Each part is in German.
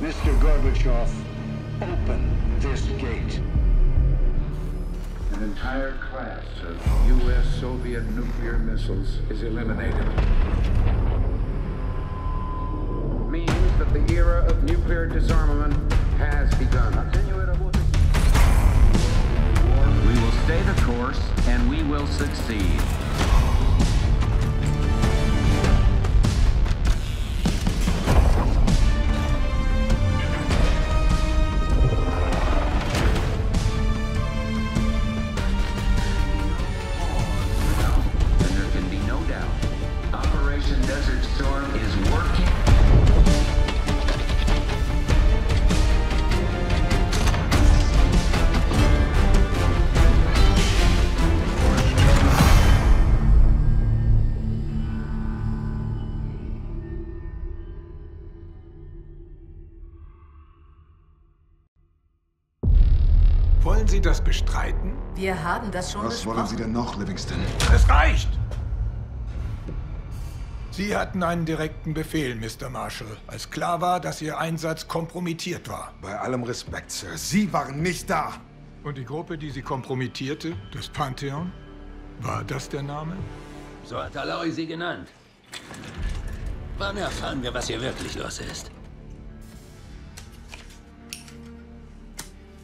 Mr. Gorbachev, open this gate. An entire class of U.S. Soviet nuclear missiles is eliminated. Das bestreiten? Wir haben das schon Was wollen Sie besprochen. denn noch, Livingston? Es reicht! Sie hatten einen direkten Befehl, Mr. Marshall, als klar war, dass Ihr Einsatz kompromittiert war. Bei allem Respekt, Sir. Sie waren nicht da. Und die Gruppe, die Sie kompromittierte, das Pantheon? War das der Name? So hat Aloy sie genannt. Wann erfahren wir, was hier wirklich los ist?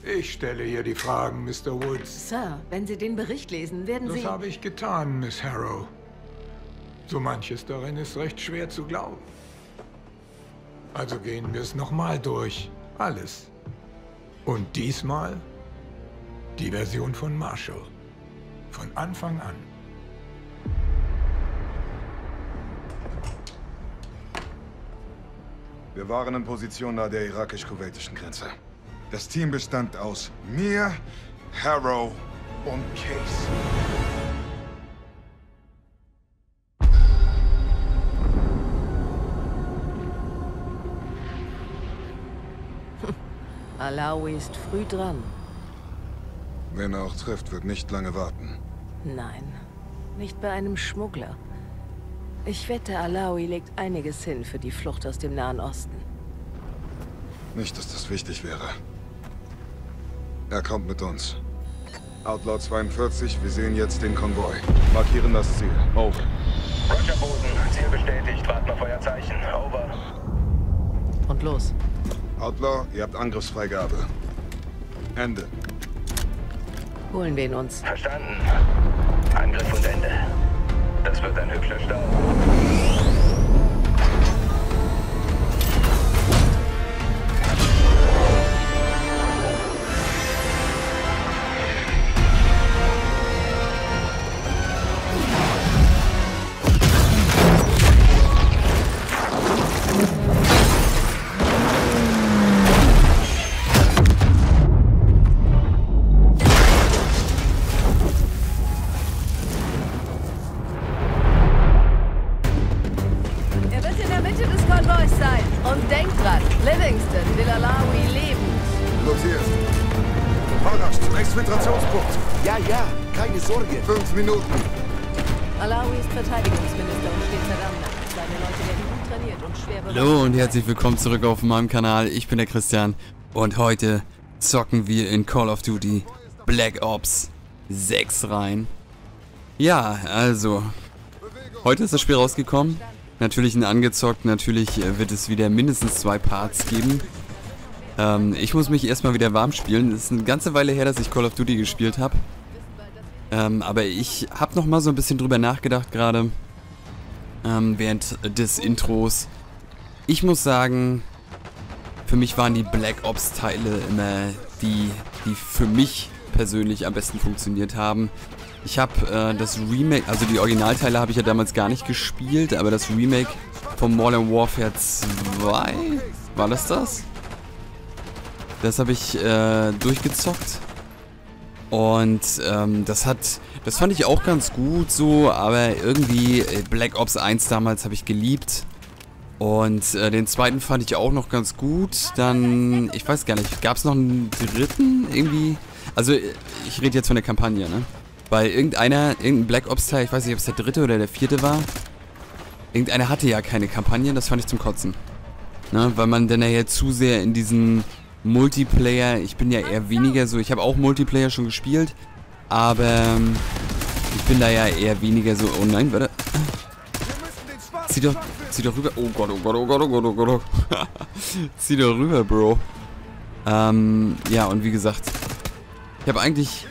Ich stelle hier die Fragen, Mr. Woods. Sir, wenn Sie den Bericht lesen, werden Das Sie... habe ich getan, Miss Harrow. So manches darin ist recht schwer zu glauben. Also gehen wir es nochmal durch. Alles. Und diesmal die Version von Marshall. Von Anfang an. Wir waren in Position nahe der irakisch-kuwaitischen Grenze. Das Team bestand aus mir, Harrow und Case. Alawi ist früh dran. Wen er auch trifft, wird nicht lange warten. Nein, nicht bei einem Schmuggler. Ich wette, Alawi legt einiges hin für die Flucht aus dem Nahen Osten. Nicht, dass das wichtig wäre. Er kommt mit uns. Outlaw 42, wir sehen jetzt den Konvoi. Markieren das Ziel. Over. Roger Boden, Ziel bestätigt, warten auf euer Zeichen. Over. Und los. Outlaw, ihr habt Angriffsfreigabe. Ende. Holen wir ihn uns. Verstanden. Angriff und Ende. Das wird ein hübscher Start. Herzlich willkommen zurück auf meinem Kanal. Ich bin der Christian und heute zocken wir in Call of Duty Black Ops 6 rein. Ja, also, heute ist das Spiel rausgekommen. Natürlich ein angezockt, natürlich äh, wird es wieder mindestens zwei Parts geben. Ähm, ich muss mich erstmal wieder warm spielen. Es ist eine ganze Weile her, dass ich Call of Duty gespielt habe. Ähm, aber ich habe noch mal so ein bisschen drüber nachgedacht gerade ähm, während des Intros. Ich muss sagen, für mich waren die Black Ops Teile immer die, die für mich persönlich am besten funktioniert haben. Ich habe äh, das Remake, also die Originalteile habe ich ja damals gar nicht gespielt, aber das Remake von Modern Warfare 2, war das das? Das habe ich äh, durchgezockt. Und ähm, das hat, das fand ich auch ganz gut so, aber irgendwie äh, Black Ops 1 damals habe ich geliebt. Und äh, den zweiten fand ich auch noch ganz gut. Dann, ich weiß gar nicht, gab es noch einen dritten irgendwie? Also, ich rede jetzt von der Kampagne, ne? Weil irgendeiner, irgendein Black Ops-Teil, ich weiß nicht, ob es der dritte oder der vierte war, irgendeiner hatte ja keine Kampagne, das fand ich zum Kotzen. Ne? Weil man dann ja zu sehr in diesen Multiplayer, ich bin ja eher weniger so, ich habe auch Multiplayer schon gespielt, aber ähm, ich bin da ja eher weniger so, oh nein, warte. Zieh doch, zieh doch rüber. Oh Gott, oh Gott, oh Gott, oh Gott, oh Gott. Oh. zieh doch rüber, Bro. Ähm, ja, und wie gesagt, ich habe eigentlich...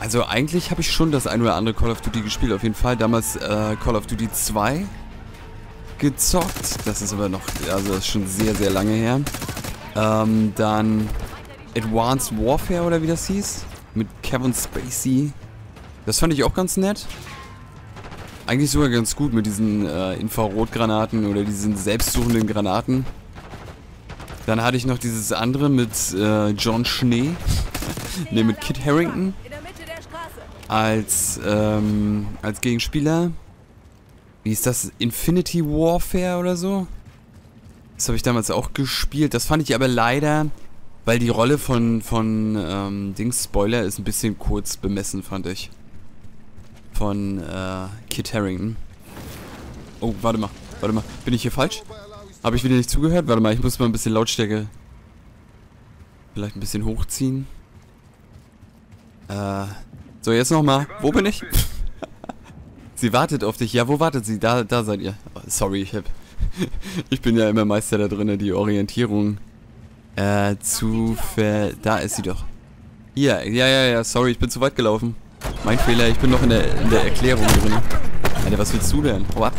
Also eigentlich habe ich schon das ein oder andere Call of Duty gespielt. Auf jeden Fall damals äh, Call of Duty 2 gezockt. Das ist aber noch, also das ist schon sehr, sehr lange her. Ähm, dann Advanced Warfare oder wie das hieß. Mit Kevin Spacey. Das fand ich auch ganz nett. Eigentlich sogar ganz gut mit diesen äh, Infrarotgranaten oder diesen selbstsuchenden Granaten. Dann hatte ich noch dieses andere mit äh, John Schnee. ne, mit Kit Harrington. Als, ähm, als Gegenspieler. Wie ist das? Infinity Warfare oder so? Das habe ich damals auch gespielt. Das fand ich aber leider, weil die Rolle von, von ähm, Dings Spoiler ist ein bisschen kurz bemessen, fand ich. Von äh, Kit Harrington. Oh, warte mal. Warte mal. Bin ich hier falsch? Habe ich wieder nicht zugehört? Warte mal, ich muss mal ein bisschen Lautstärke vielleicht ein bisschen hochziehen. Äh, so, jetzt nochmal. Wo bin ich? sie wartet auf dich. Ja, wo wartet sie? Da, da seid ihr. Oh, sorry, ich hab... ich bin ja immer Meister da drin, die Orientierung äh, zu ver... Da ist sie doch. Hier, ja, ja, ja, sorry, ich bin zu weit gelaufen. Mein Fehler, ich bin noch in der, in der Erklärung drin. Alter, was willst du denn? Hau ab.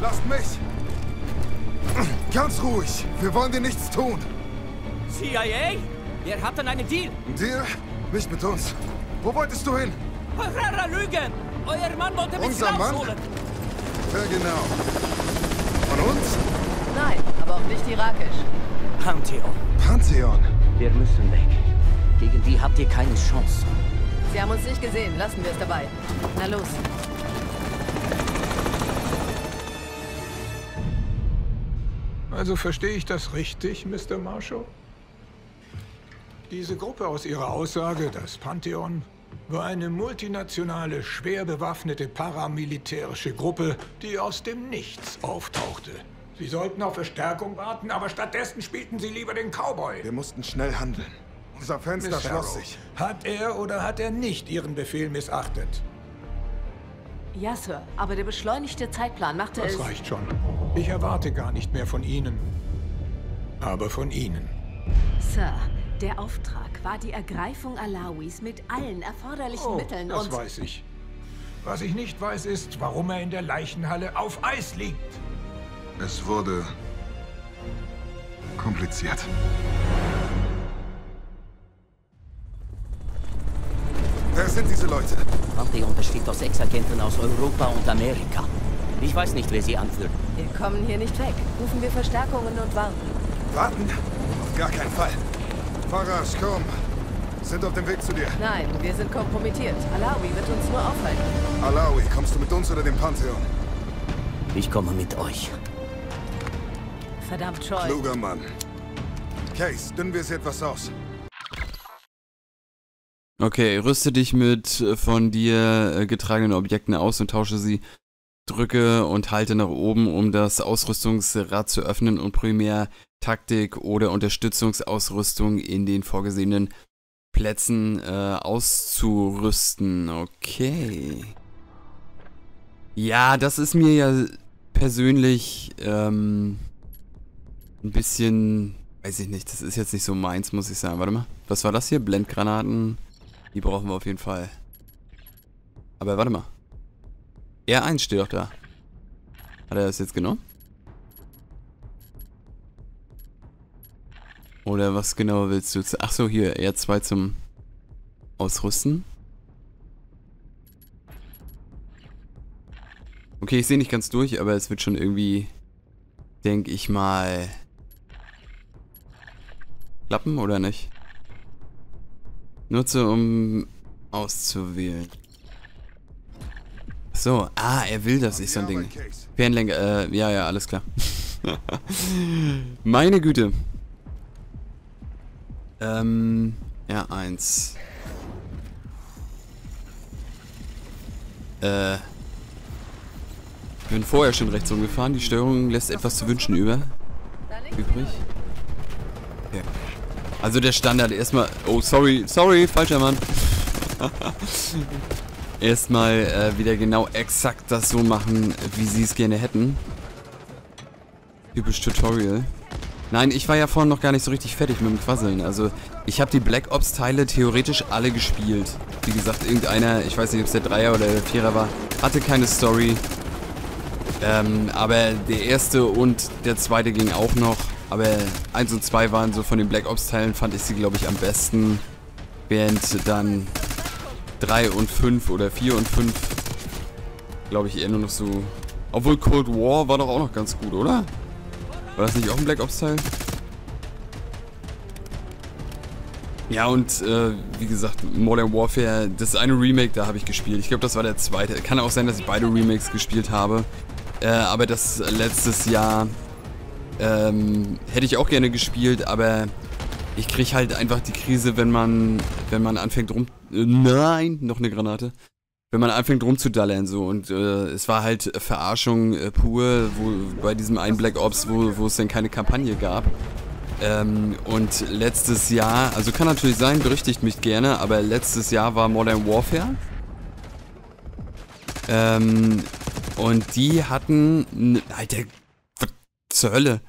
Lasst mich! Ganz ruhig. Wir wollen dir nichts tun. CIA? Ihr habt dann einen Deal. Deal? Nicht mit uns. Wo wolltest du hin? Herrera Lügen! Euer Mann wollte mich Unser Mann? rausholen. Wer genau? Von uns? Nein, aber auch nicht irakisch. Pantheon. Pantheon. Wir müssen weg. Gegen die habt ihr keine Chance. Sie haben uns nicht gesehen. Lassen wir es dabei. Na los. Also verstehe ich das richtig, Mr. Marshall? Diese Gruppe aus ihrer Aussage, das Pantheon, war eine multinationale, schwer bewaffnete paramilitärische Gruppe, die aus dem Nichts auftauchte. Sie sollten auf Verstärkung warten, aber stattdessen spielten sie lieber den Cowboy. Wir mussten schnell handeln. Unser Fenster Miss schloss Harrow, sich. Hat er oder hat er nicht Ihren Befehl missachtet? Ja, Sir. Aber der beschleunigte Zeitplan machte Das es... reicht schon. Ich erwarte gar nicht mehr von Ihnen. Aber von Ihnen. Sir, der Auftrag war die Ergreifung Alawis mit allen erforderlichen Mitteln Oh, das und... weiß ich. Was ich nicht weiß, ist, warum er in der Leichenhalle auf Eis liegt. Es wurde kompliziert. Wer sind diese Leute? Pantheon besteht aus Ex-Agenten aus Europa und Amerika. Ich weiß nicht, wer sie anführt. Wir kommen hier nicht weg. Rufen wir Verstärkungen und warten. Warten? Auf gar keinen Fall. Farage, komm. Sind auf dem Weg zu dir. Nein, wir sind kompromittiert. Alawi wird uns nur aufhalten. Alawi, kommst du mit uns oder dem Pantheon? Ich komme mit euch. Verdammt, Troy. Kluger Mann. Case, dünnen wir sie etwas aus. Okay, rüste dich mit äh, von dir äh, getragenen Objekten aus und tausche sie. Drücke und halte nach oben, um das Ausrüstungsrad zu öffnen und primär Taktik oder Unterstützungsausrüstung in den vorgesehenen Plätzen äh, auszurüsten. Okay. Ja, das ist mir ja persönlich ähm, ein bisschen, weiß ich nicht, das ist jetzt nicht so meins, muss ich sagen. Warte mal, was war das hier? Blendgranaten, die brauchen wir auf jeden Fall. Aber warte mal. R1 steht doch da. Hat er das jetzt genommen? Oder was genau willst du? Ach so, hier, R2 zum Ausrüsten. Okay, ich sehe nicht ganz durch, aber es wird schon irgendwie, denke ich mal, klappen oder nicht? Nutze, um auszuwählen. So. Ah, er will, dass ich so ein Ding... Fernlenker, äh, ja, ja, alles klar. Meine Güte. Ähm, ja, eins. Äh. Ich bin vorher schon rechts rumgefahren. Die Steuerung lässt etwas zu wünschen über. Übrig. Okay. Also der Standard erstmal... Oh, sorry, sorry, falscher Mann. erstmal äh, wieder genau exakt das so machen, wie sie es gerne hätten. Typisch Tutorial. Nein, ich war ja vorhin noch gar nicht so richtig fertig mit dem Quasseln. Also, ich habe die Black Ops Teile theoretisch alle gespielt. Wie gesagt, irgendeiner, ich weiß nicht, ob es der Dreier oder der Vierer war, hatte keine Story. Ähm, aber der erste und der zweite ging auch noch. Aber 1 und 2 waren so von den Black Ops Teilen, fand ich sie, glaube ich, am besten. Während dann 3 und 5 oder 4 und 5, glaube ich, eher nur noch so... Obwohl Cold War war doch auch noch ganz gut, oder? War das nicht auch ein Black Ops Teil? Ja, und äh, wie gesagt, Modern Warfare, das eine Remake, da habe ich gespielt. Ich glaube, das war der zweite. Kann auch sein, dass ich beide Remakes gespielt habe. Äh, aber das letztes Jahr ähm, hätte ich auch gerne gespielt, aber ich kriege halt einfach die Krise, wenn man, wenn man anfängt rum... Äh, nein, noch eine Granate. Wenn man anfängt rumzudallern so und äh, es war halt Verarschung äh, pur, wo bei diesem einen Black Ops, wo, wo es denn keine Kampagne gab. Ähm, und letztes Jahr, also kann natürlich sein, berichtigt mich gerne, aber letztes Jahr war Modern Warfare. Ähm, und die hatten, Alter, zur Hölle?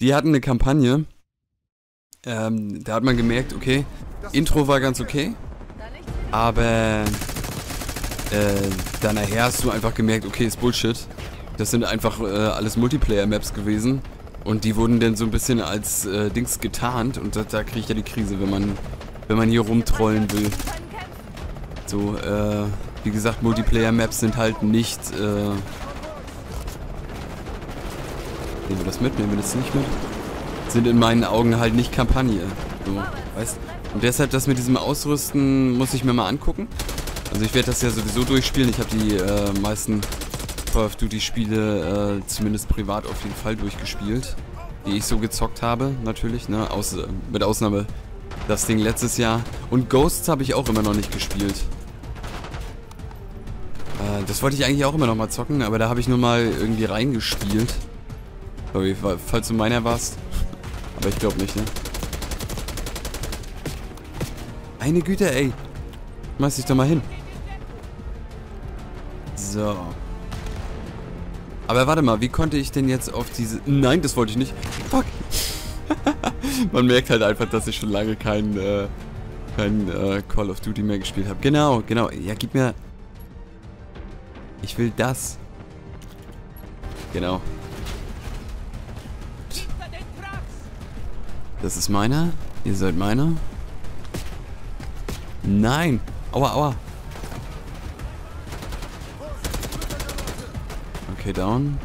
die hatten eine Kampagne. Ähm, da hat man gemerkt, okay, Intro war ganz okay, aber äh, dann nachher hast du einfach gemerkt, okay, ist Bullshit. Das sind einfach äh, alles Multiplayer-Maps gewesen. Und die wurden dann so ein bisschen als äh, Dings getarnt und da, da kriege ich ja die Krise, wenn man, wenn man hier rumtrollen will. So, äh, wie gesagt, Multiplayer-Maps sind halt nicht, äh... Nehmen wir das mit? Nehmen wir das nicht mit? Sind in meinen Augen halt nicht Kampagne. So, weißt Und deshalb das mit diesem Ausrüsten muss ich mir mal angucken. Also ich werde das ja sowieso durchspielen. Ich habe die äh, meisten Call of Duty Spiele äh, zumindest privat auf jeden Fall durchgespielt. Die ich so gezockt habe, natürlich, ne? Aus, mit Ausnahme das Ding letztes Jahr. Und Ghosts habe ich auch immer noch nicht gespielt. Äh, das wollte ich eigentlich auch immer noch mal zocken, aber da habe ich nur mal irgendwie reingespielt. Sorry, falls du meiner warst. Aber ich glaube nicht, ne? Eine Güte, ey. Schmeiß dich doch mal hin. So. Aber warte mal, wie konnte ich denn jetzt auf diese... Nein, das wollte ich nicht. Fuck. Man merkt halt einfach, dass ich schon lange kein, äh, kein äh, Call of Duty mehr gespielt habe. Genau, genau. Ja, gib mir... Ich will das. Genau. Das ist meiner. Ihr seid meiner. Nein. Aua, aua. Okay, down.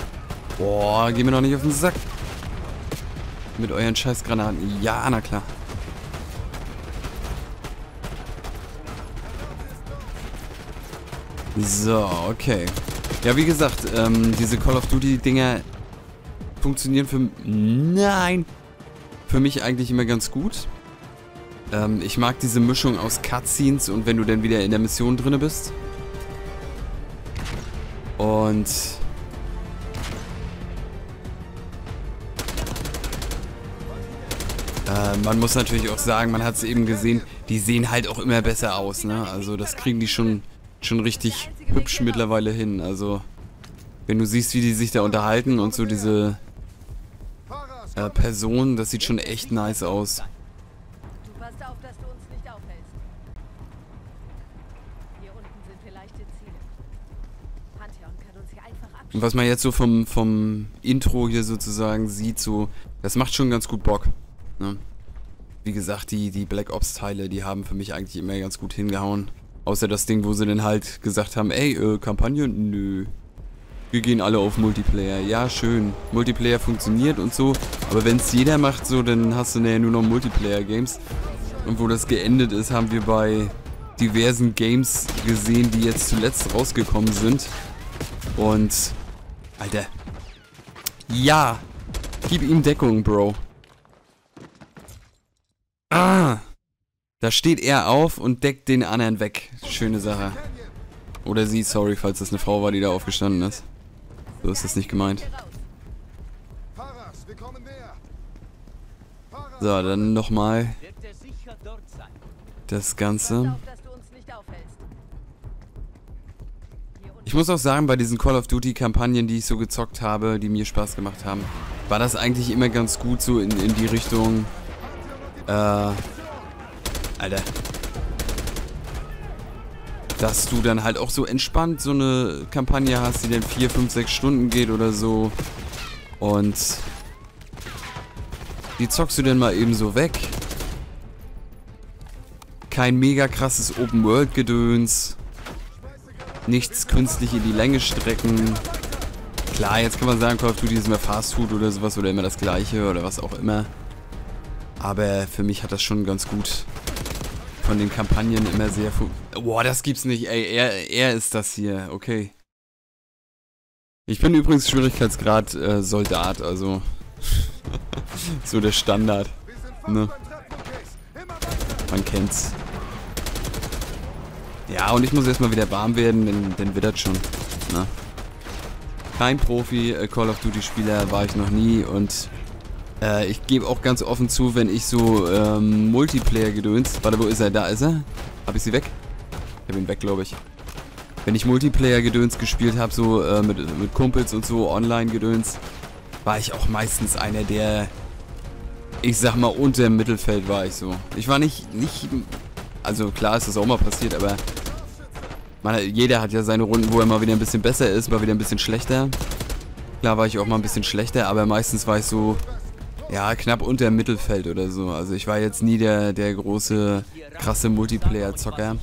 Boah, geh mir doch nicht auf den Sack. Mit euren Scheißgranaten. Ja, na klar. So, okay. Ja, wie gesagt, ähm, diese Call of Duty Dinger funktionieren für... Nein! Für mich eigentlich immer ganz gut. Ähm, ich mag diese Mischung aus Cutscenes und wenn du dann wieder in der Mission drinne bist. Und... Äh, man muss natürlich auch sagen, man hat es eben gesehen, die sehen halt auch immer besser aus, ne? Also das kriegen die schon, schon richtig hübsch mittlerweile hin. Also wenn du siehst, wie die sich da unterhalten und so diese äh, Person, das sieht schon echt nice aus. Und was man jetzt so vom, vom Intro hier sozusagen sieht, so, das macht schon ganz gut Bock. Ne? Wie gesagt, die, die Black Ops Teile, die haben für mich eigentlich immer ganz gut hingehauen. Außer das Ding, wo sie dann halt gesagt haben, ey, äh, Kampagne? Nö. Wir gehen alle auf Multiplayer. Ja, schön. Multiplayer funktioniert und so. Aber wenn es jeder macht so, dann hast du ja nur noch Multiplayer-Games. Und wo das geendet ist, haben wir bei diversen Games gesehen, die jetzt zuletzt rausgekommen sind. Und, Alter. Ja, gib ihm Deckung, Bro. Ah, da steht er auf und deckt den anderen weg. Schöne Sache. Oder sie, sorry, falls das eine Frau war, die da aufgestanden ist. So ist das nicht gemeint. So, dann nochmal das Ganze. Ich muss auch sagen, bei diesen Call of Duty Kampagnen, die ich so gezockt habe, die mir Spaß gemacht haben, war das eigentlich immer ganz gut so in, in die Richtung, äh, Alter. Dass du dann halt auch so entspannt so eine Kampagne hast, die dann 4, 5, 6 Stunden geht oder so. Und die zockst du dann mal eben so weg. Kein mega krasses Open-World-Gedöns. Nichts künstlich in die Länge strecken. Klar, jetzt kann man sagen, Call of Duty immer Fast Food oder sowas oder immer das gleiche oder was auch immer. Aber für mich hat das schon ganz gut von den Kampagnen immer sehr... Boah, das gibt's nicht. Ey, er, er ist das hier. Okay. Ich bin übrigens Schwierigkeitsgrad äh, Soldat, also... so der Standard. Ne? Man kennt's. Ja, und ich muss erstmal wieder warm werden, denn, dann wird das schon. Ne? Kein Profi, äh, Call of Duty Spieler war ich noch nie und äh, ich gebe auch ganz offen zu, wenn ich so ähm, Multiplayer-Gedöns... Warte, wo ist er? Da ist er. Hab ich sie weg? Ich hab ihn weg, glaube ich. Wenn ich Multiplayer-Gedöns gespielt habe, so äh, mit, mit Kumpels und so, Online-Gedöns, war ich auch meistens einer, der, ich sag mal, unter dem Mittelfeld war ich so. Ich war nicht, nicht, also klar ist das auch mal passiert, aber man, jeder hat ja seine Runden, wo er mal wieder ein bisschen besser ist, mal wieder ein bisschen schlechter. Klar war ich auch mal ein bisschen schlechter, aber meistens war ich so ja, knapp unter Mittelfeld oder so. Also ich war jetzt nie der, der große, krasse Multiplayer-Zocker.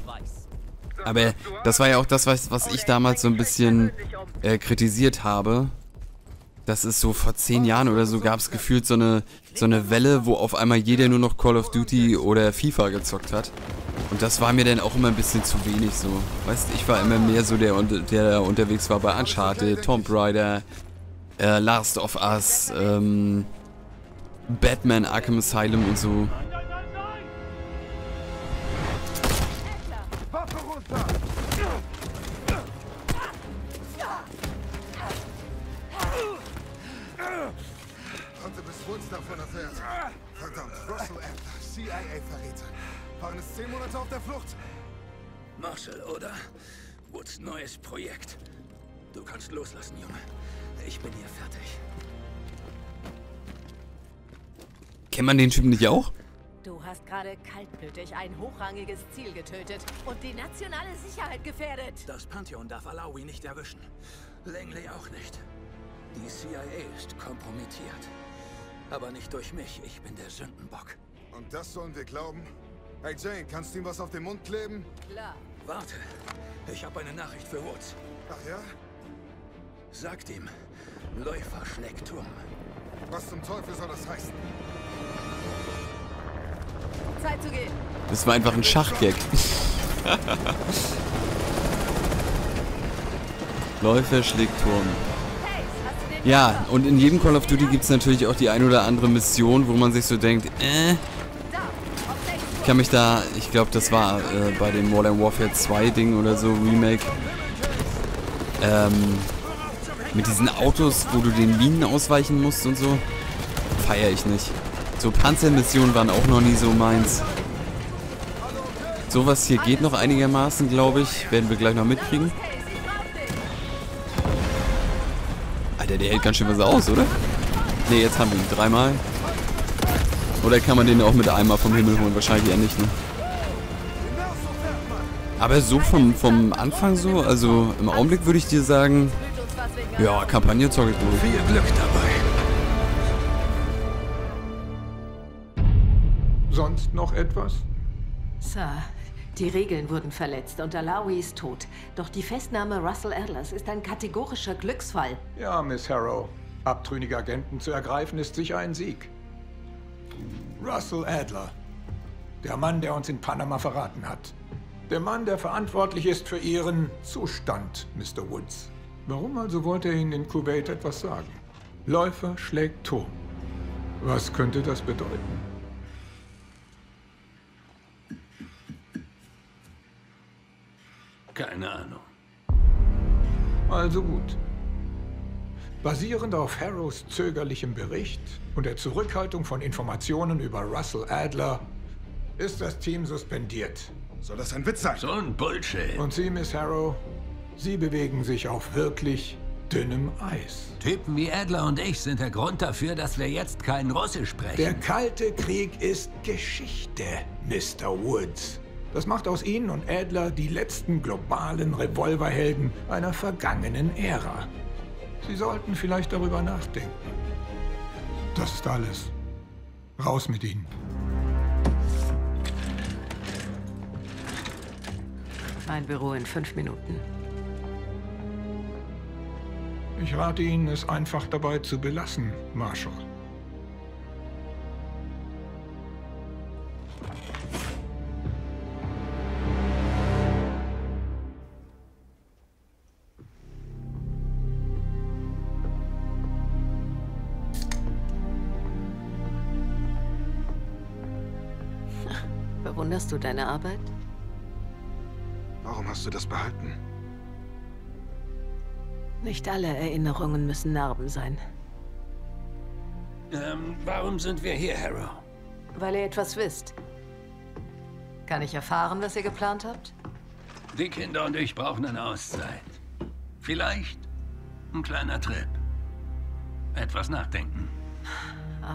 Aber das war ja auch das, was, was ich damals so ein bisschen äh, kritisiert habe. Das ist so vor zehn Jahren oder so gab es gefühlt so eine, so eine Welle, wo auf einmal jeder nur noch Call of Duty oder FIFA gezockt hat. Und das war mir dann auch immer ein bisschen zu wenig so. Weißt ich war immer mehr so der, der unterwegs war bei Uncharted, Tomb Raider, äh, Last of Us, ähm, Batman Arkham Asylum und so. Und du bist Woods davon erfährt. Verdammt, Russell Adler, CIA-Verräter. Waren es zehn Monate auf der Flucht? Marshall, oder? Woods neues Projekt. Du kannst loslassen, Junge. Ich bin hier fertig. Kennt man den Typen nicht auch? Du hast gerade kaltblütig ein hochrangiges Ziel getötet und die nationale Sicherheit gefährdet. Das Pantheon darf Alawi nicht erwischen. Langley auch nicht. Die CIA ist kompromittiert. Aber nicht durch mich, ich bin der Sündenbock. Und das sollen wir glauben? Hey Jane, kannst du ihm was auf den Mund kleben? Klar. Warte, ich habe eine Nachricht für Woods. Ach ja? Sagt ihm, Läufer schlägt Turm. Was zum Teufel soll das heißen? Das war einfach ein Schachgag. Läufer schlägt Turm. Ja, und in jedem Call of Duty gibt es natürlich auch die ein oder andere Mission, wo man sich so denkt, äh. Ich kann mich da, ich glaube, das war äh, bei dem Modern Warfare 2 Ding oder so, Remake. Ähm, mit diesen Autos, wo du den Minen ausweichen musst und so. Feiere ich nicht. So Panzermissionen waren auch noch nie so meins. Sowas hier geht noch einigermaßen, glaube ich. Werden wir gleich noch mitkriegen. Alter, der hält ganz schön was aus, oder? Ne, jetzt haben wir ihn dreimal. Oder kann man den auch mit einmal vom Himmel holen? Wahrscheinlich eher nicht, ne? Aber so vom, vom Anfang so, also im Augenblick würde ich dir sagen, ja, Kampagne zocke ich wohl. Viel Glück dabei. Sonst noch etwas? Sir, die Regeln wurden verletzt und Alawi ist tot. Doch die Festnahme Russell Adlers ist ein kategorischer Glücksfall. Ja, Miss Harrow. Abtrünnige Agenten zu ergreifen ist sicher ein Sieg. Russell Adler. Der Mann, der uns in Panama verraten hat. Der Mann, der verantwortlich ist für Ihren Zustand, Mr. Woods. Warum also wollte er Ihnen in Kuwait etwas sagen? Läufer schlägt Turm. Was könnte das bedeuten? Keine Ahnung. Also gut. Basierend auf Harrows zögerlichem Bericht und der Zurückhaltung von Informationen über Russell Adler ist das Team suspendiert. Soll das ein Witz sein? So ein Bullshit. Und Sie, Miss Harrow, Sie bewegen sich auf wirklich dünnem Eis. Typen wie Adler und ich sind der Grund dafür, dass wir jetzt kein Russisch sprechen. Der Kalte Krieg ist Geschichte, Mr. Woods. Das macht aus Ihnen und Adler die letzten globalen Revolverhelden einer vergangenen Ära. Sie sollten vielleicht darüber nachdenken. Das ist alles. Raus mit Ihnen. Mein Büro in fünf Minuten. Ich rate Ihnen, es einfach dabei zu belassen, Marshall. Du deine Arbeit? Warum hast du das behalten? Nicht alle Erinnerungen müssen Narben sein. Ähm, warum sind wir hier, Harrow? Weil ihr etwas wisst. Kann ich erfahren, was ihr geplant habt? Die Kinder und ich brauchen eine Auszeit. Vielleicht ein kleiner Trip. Etwas nachdenken.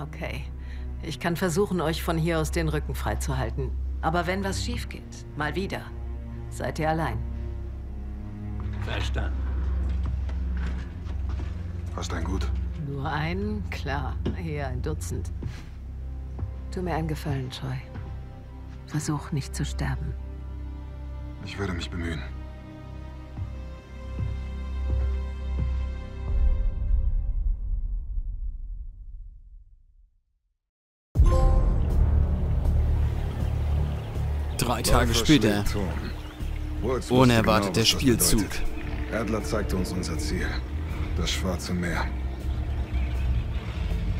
Okay. Ich kann versuchen, euch von hier aus den Rücken freizuhalten. Aber wenn was schief geht, mal wieder, seid ihr allein. Verstanden. Hast ein Gut? Nur einen? Klar. Eher ein Dutzend. Tu mir einen Gefallen, Troy. Versuch nicht zu sterben. Ich werde mich bemühen. Drei Tage später. Unerwarteter Spielzug. Adler zeigte uns unser Ziel. Das Schwarze Meer.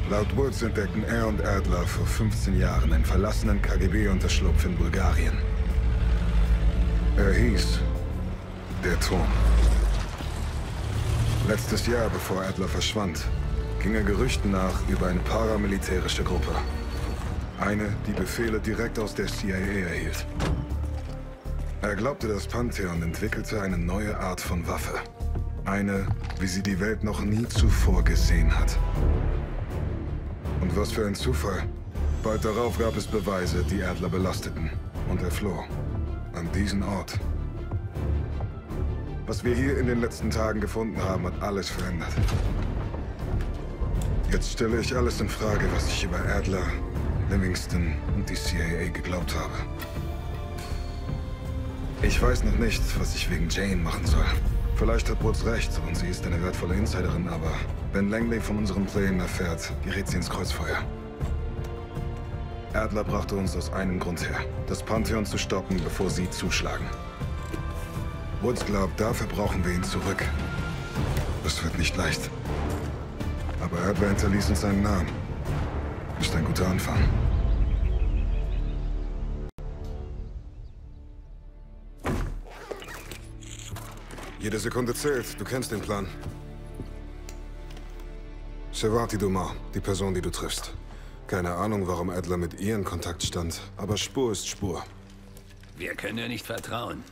Laut Woods entdeckten er und Adler vor 15 Jahren einen verlassenen KGB-Unterschlupf in Bulgarien. Er hieß der Turm. Letztes Jahr, bevor Adler verschwand, ging er Gerüchten nach über eine paramilitärische Gruppe. Eine, die Befehle direkt aus der CIA erhielt. Er glaubte, das Pantheon entwickelte eine neue Art von Waffe. Eine, wie sie die Welt noch nie zuvor gesehen hat. Und was für ein Zufall. Bald darauf gab es Beweise, die Adler belasteten. Und er floh. An diesen Ort. Was wir hier in den letzten Tagen gefunden haben, hat alles verändert. Jetzt stelle ich alles in Frage, was ich über Adler, Livingston und die CIA geglaubt habe. Ich weiß noch nicht, was ich wegen Jane machen soll. Vielleicht hat Woods recht und sie ist eine wertvolle Insiderin, aber wenn Langley von unseren Plänen erfährt, gerät sie ins Kreuzfeuer. Adler brachte uns aus einem Grund her, das Pantheon zu stoppen, bevor sie zuschlagen. Woods glaubt, dafür brauchen wir ihn zurück. Das wird nicht leicht. Aber Adler hinterließ uns einen Namen. Ist ein guter Anfang. Jede Sekunde zählt. Du kennst den Plan. Shevati Dumas, die Person, die du triffst. Keine Ahnung, warum Adler mit ihr in Kontakt stand, aber Spur ist Spur. Wir können ihr nicht vertrauen.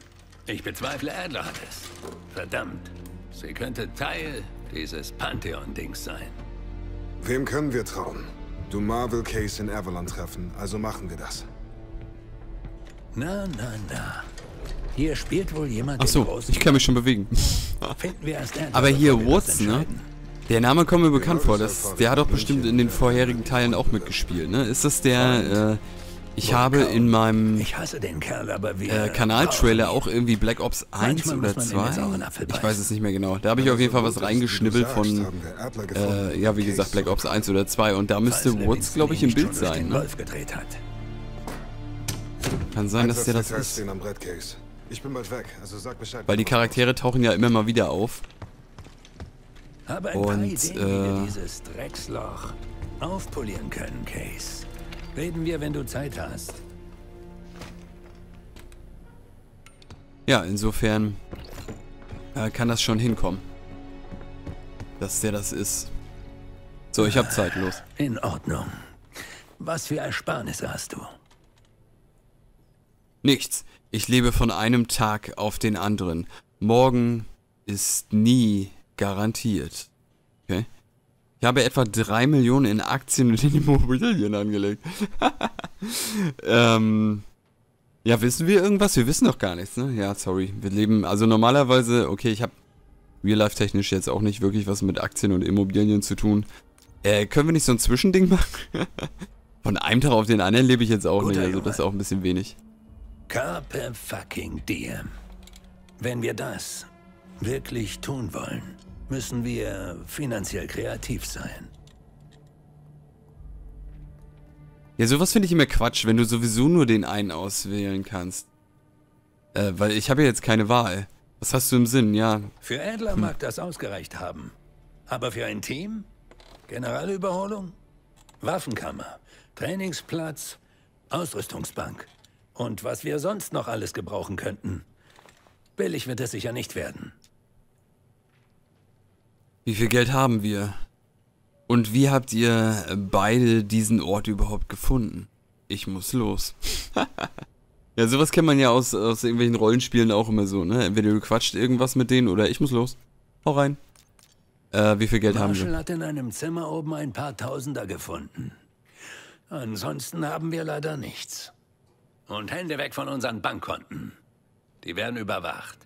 Ich bezweifle, Adler hat es. Verdammt. Sie könnte Teil dieses Pantheon-Dings sein. Wem können wir trauen? Dumas will Case in Avalon treffen, also machen wir das. Na, na, na. Hier spielt wohl jemand Ach so, ich kann mich schon bewegen. Finden wir erst Adler, Aber hier Watson, ne? Der Name kommt mir bekannt vor. Das, der hat doch bestimmt in den vorherigen Teilen auch mitgespielt, ne? Ist das der, äh, ich habe in meinem Ich hasse den Kerl, aber wir... äh, Kanaltrailer auch irgendwie Black Ops 1 Manchmal oder muss man ihm jetzt auch einen 2? Apfel Ich weiß es nicht mehr genau. Da habe ich auf jeden Fall was reingeschnibbelt von, äh, ja, wie gesagt, Black Ops 1 oder 2. Und da müsste Woods, glaube ich, im Bild sein, ne? Kann sein, dass der das ist. also sag Bescheid. Weil die Charaktere tauchen ja immer mal wieder auf. Habe ein Und, paar Ideen, wie wir äh, dieses Drecksloch aufpolieren können, Case. Reden wir, wenn du Zeit hast. Ja, insofern äh, kann das schon hinkommen. Dass der das ist. So, ich hab Zeit, los. In Ordnung. Was für Ersparnisse hast du? Nichts. Ich lebe von einem Tag auf den anderen. Morgen ist nie garantiert. Okay? Ich habe etwa 3 Millionen in Aktien und in Immobilien angelegt. ähm, ja, wissen wir irgendwas? Wir wissen doch gar nichts, ne? Ja, sorry. Wir leben, also normalerweise, okay, ich habe real-life-technisch jetzt auch nicht wirklich was mit Aktien und Immobilien zu tun. Äh, können wir nicht so ein Zwischending machen? Von einem Tag auf den anderen lebe ich jetzt auch Guter nicht, also Junge. das ist auch ein bisschen wenig. Carpe fucking diem. Wenn wir das wirklich tun wollen, müssen wir finanziell kreativ sein. Ja, sowas finde ich immer Quatsch, wenn du sowieso nur den einen auswählen kannst. Äh, weil ich habe ja jetzt keine Wahl. Was hast du im Sinn? Ja, Für Adler Hm. mag das ausgereicht haben. Aber für ein Team? Generalüberholung? Waffenkammer, Trainingsplatz, Ausrüstungsbank. Und was wir sonst noch alles gebrauchen könnten. Billig wird es sicher nicht werden. Wie viel Geld haben wir? Und wie habt ihr beide diesen Ort überhaupt gefunden? Ich muss los. ja, sowas kennt man ja aus, aus irgendwelchen Rollenspielen auch immer so, ne? Entweder du quatscht irgendwas mit denen oder ich muss los. Hau rein. Äh, wie viel Geld haben Marshall wir? hat in einem Zimmer oben ein paar Tausender gefunden. Ansonsten haben wir leider nichts. Und Hände weg von unseren Bankkonten. Die werden überwacht.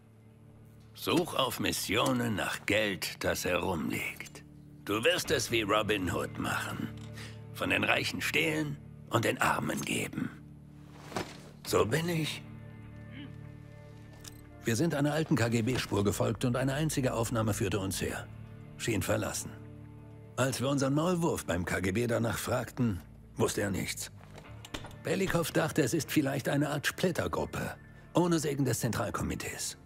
Such auf Missionen nach Geld, das herumliegt. Du wirst es wie Robin Hood machen. Von den Reichen stehlen und den Armen geben. So bin ich. Wir sind einer alten KGB-Spur gefolgt und eine einzige Aufnahme führte uns her. Schien verlassen. Als wir unseren Maulwurf beim KGB danach fragten, wusste er nichts. Belikow dachte, es ist vielleicht eine Art Splittergruppe, ohne Segen des Zentralkomitees.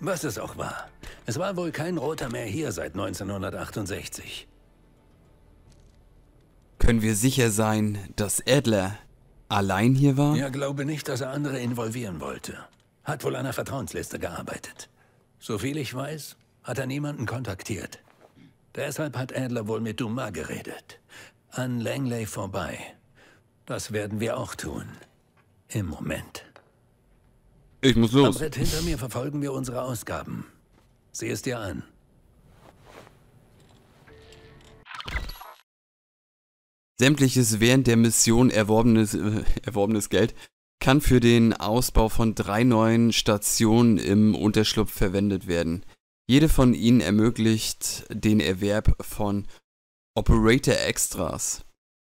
Was es auch war. Es war wohl kein Roter mehr hier seit 1968. Können wir sicher sein, dass Adler allein hier war? Er glaube nicht, dass er andere involvieren wollte. Hat wohl an einer Vertrauensliste gearbeitet. Soviel ich weiß, hat er niemanden kontaktiert. Deshalb hat Adler wohl mit Dumas geredet. An Langley vorbei. Das werden wir auch tun. Im Moment. Ich muss Am los. Brett hinter mir verfolgen wir unsere Ausgaben. Sieh es dir an. Sämtliches während der Mission erworbenes, äh, erworbenes Geld kann für den Ausbau von drei neuen Stationen im Unterschlupf verwendet werden. Jede von ihnen ermöglicht den Erwerb von Operator Extras,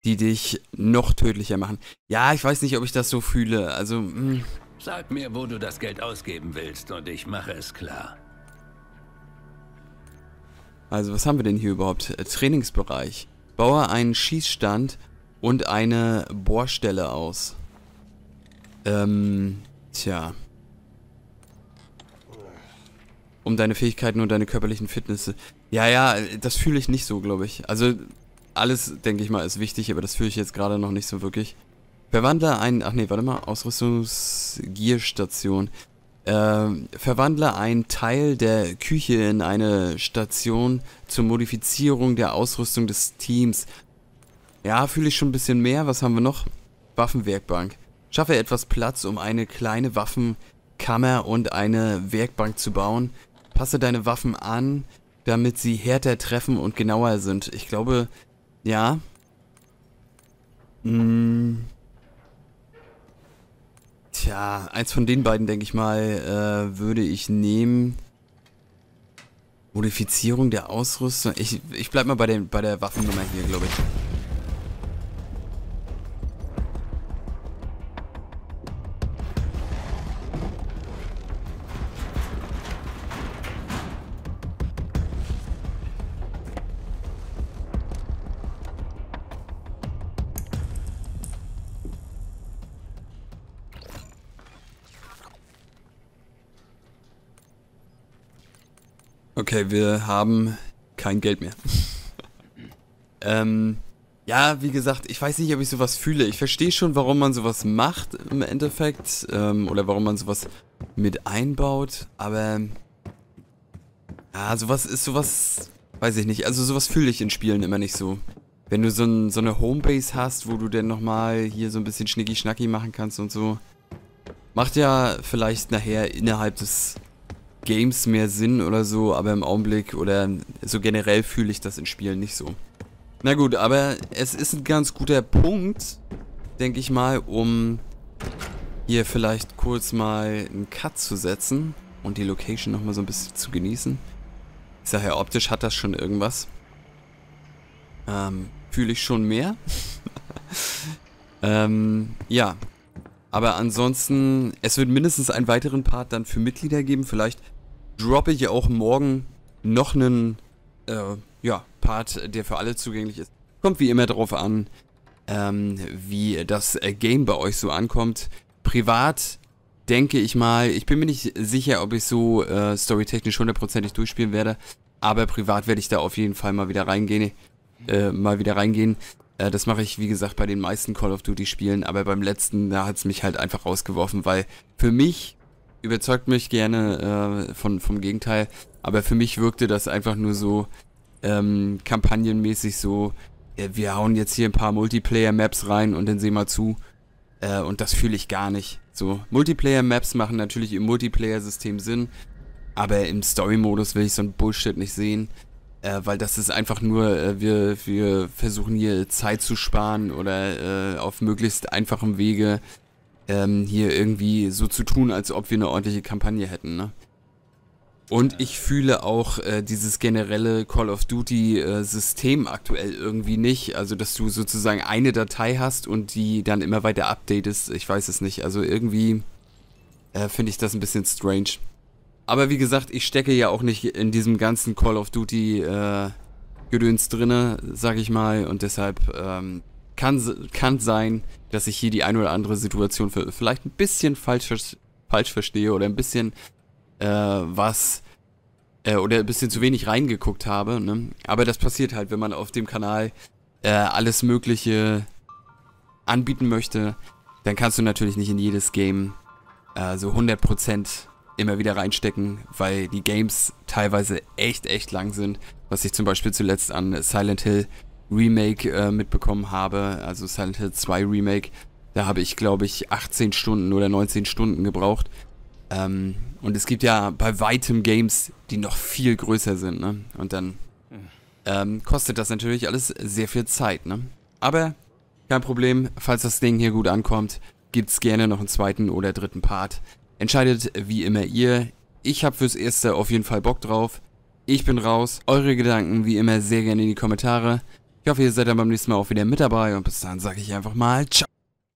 die dich noch tödlicher machen. Ja, ich weiß nicht, ob ich das so fühle. Also, hm, Sag mir, wo du das Geld ausgeben willst und ich mache es klar. Also, was haben wir denn hier überhaupt? Äh, Trainingsbereich. Baue einen Schießstand und eine Bohrstelle aus. Ähm, tja. Um deine Fähigkeiten und deine körperlichen Fitness. Ja, ja, das fühle ich nicht so, glaube ich. Also, alles, denke ich mal, ist wichtig, aber das fühle ich jetzt gerade noch nicht so wirklich. Verwandle ein, ach nee, warte mal, Ausrüstungsgierstation. Ähm, verwandle einen Teil der Küche in eine Station zur Modifizierung der Ausrüstung des Teams. Ja, fühle ich schon ein bisschen mehr. Was haben wir noch? Waffenwerkbank. Schaffe etwas Platz, um eine kleine Waffenkammer und eine Werkbank zu bauen. Passe deine Waffen an, damit sie härter treffen und genauer sind. Ich glaube, ja. Hm. Tja, eins von den beiden, denke ich mal, äh, würde ich nehmen. Modifizierung der Ausrüstung. Ich, ich bleib mal bei, den, bei der Waffennummer hier, glaube ich. Okay, wir haben kein Geld mehr. ähm, ja, wie gesagt, ich weiß nicht, ob ich sowas fühle. Ich verstehe schon, warum man sowas macht im Endeffekt. Ähm, oder warum man sowas mit einbaut. Aber, ja, sowas ist sowas, weiß ich nicht. Also sowas fühle ich in Spielen immer nicht so. Wenn du so, ein, so eine Homebase hast, wo du dann nochmal hier so ein bisschen schnicki-schnacki machen kannst und so. Macht ja vielleicht nachher innerhalb des Games mehr Sinn oder so, aber im Augenblick oder so generell fühle ich das in Spielen nicht so. Na gut, aber es ist ein ganz guter Punkt, denke ich mal, um hier vielleicht kurz mal einen Cut zu setzen und die Location nochmal so ein bisschen zu genießen. Ich sage ja, optisch hat das schon irgendwas. Ähm, fühle ich schon mehr. ähm, ja. Aber ansonsten, es wird mindestens einen weiteren Part dann für Mitglieder geben. Vielleicht droppe ja auch morgen noch einen, äh, ja, Part, der für alle zugänglich ist. Kommt wie immer darauf an, ähm, wie das äh, Game bei euch so ankommt. Privat denke ich mal, ich bin mir nicht sicher, ob ich so äh, storytechnisch hundertprozentig durchspielen werde, aber privat werde ich da auf jeden Fall mal wieder reingehen. Äh, mal wieder reingehen. Äh, das mache ich, wie gesagt, bei den meisten Call of Duty Spielen, aber beim letzten, da hat es mich halt einfach rausgeworfen, weil für mich überzeugt mich gerne äh, von, vom Gegenteil. Aber für mich wirkte das einfach nur so ähm, kampagnenmäßig so, äh, wir hauen jetzt hier ein paar Multiplayer-Maps rein und dann sehen wir zu. Äh, und das fühle ich gar nicht. So, Multiplayer-Maps machen natürlich im Multiplayer-System Sinn, aber im Story-Modus will ich so ein Bullshit nicht sehen. Äh, weil das ist einfach nur, äh, wir, wir versuchen hier Zeit zu sparen oder äh, auf möglichst einfachem Wege ähm, hier irgendwie so zu tun, als ob wir eine ordentliche Kampagne hätten, ne? Und ich fühle auch äh, dieses generelle Call of Duty äh, System aktuell irgendwie nicht. Also, dass du sozusagen eine Datei hast und die dann immer weiter updatest. Ich weiß es nicht. Also irgendwie äh, finde ich das ein bisschen strange. Aber wie gesagt, ich stecke ja auch nicht in diesem ganzen Call of Duty äh, drinne, sag ich mal. Und deshalb ähm, kann, kann sein, dass ich hier die ein oder andere Situation vielleicht ein bisschen falsch, falsch verstehe oder ein bisschen äh, was äh, oder ein bisschen zu wenig reingeguckt habe. Ne? Aber das passiert halt, wenn man auf dem Kanal äh, alles Mögliche anbieten möchte, dann kannst du natürlich nicht in jedes Game äh, so 100% immer wieder reinstecken, weil die Games teilweise echt, echt lang sind. Was ich zum Beispiel zuletzt an Silent Hill Remake äh, mitbekommen habe, also Silent Hill 2 Remake, da habe ich, glaube ich, 18 Stunden oder 19 Stunden gebraucht. Ähm, und es gibt ja bei weitem Games, die noch viel größer sind, ne? Und dann ähm, kostet das natürlich alles sehr viel Zeit, ne? Aber kein Problem, falls das Ding hier gut ankommt, gibt's gerne noch einen zweiten oder dritten Part. Entscheidet wie immer ihr. Ich habe fürs Erste auf jeden Fall Bock drauf. Ich bin raus. Eure Gedanken wie immer sehr gerne in die Kommentare. Ich hoffe, ihr seid dann beim nächsten Mal auch wieder mit dabei und bis dann sage ich einfach mal ciao.